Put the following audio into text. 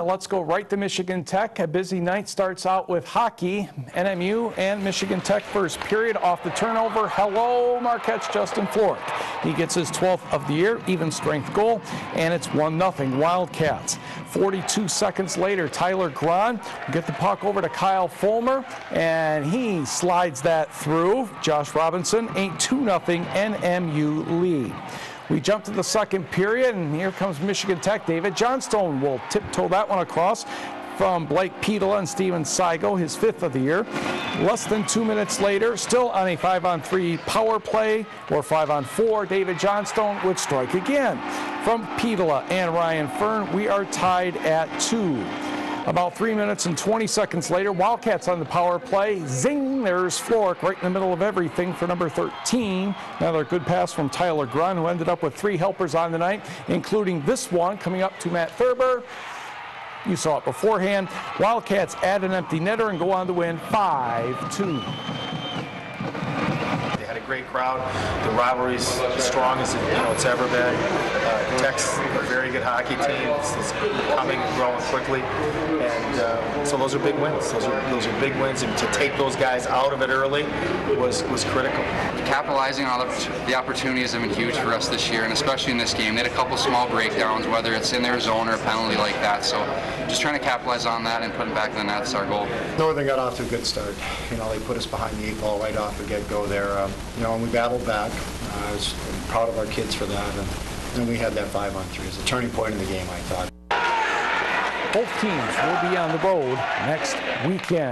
Let's go right to Michigan Tech. A busy night starts out with hockey. NMU and Michigan Tech first period off the turnover. Hello, Marquette's Justin Florek. He gets his 12th of the year, even strength goal, and it's 1-0 Wildcats. 42 seconds later, Tyler will get the puck over to Kyle Fulmer, and he slides that through. Josh Robinson, 8-2-0 NMU lead. We jump to the second period, and here comes Michigan Tech. David Johnstone will tiptoe that one across from Blake Pietila and Steven Seigo, his fifth of the year. Less than two minutes later, still on a five-on-three power play or five-on-four, David Johnstone would strike again. From Pietila and Ryan Furne, we are tied at two. About three minutes and 20 seconds later, Wildcats on the power play. Zing, there's Florek right in the middle of everything for number 13. Another good pass from Tyler Gron, who ended up with three helpers on the night, including this one coming up to Matt Thurber. You saw it beforehand. Wildcats add an empty netter and go on to win 5-2 great crowd. The rivalry's as strong as it, you know it's ever been. Uh, Tech's a very good hockey team. It's, it's coming, growing quickly, and uh, so those are big wins. Those are those are big wins, and to take those guys out of it early was was critical. Capitalizing on the opportunities have been huge for us this year, and especially in this game. They had a couple small breakdowns, whether it's in their zone or a penalty like that. So just trying to capitalize on that and putting back in the net is our goal. Northern got off to a good start. You know, they put us behind the eight ball right off the get-go there. Um, you know, and we battled back. Uh, I was proud of our kids for that. And then we had that five on three. It was a turning point in the game, I thought. Both teams will be on the road next weekend.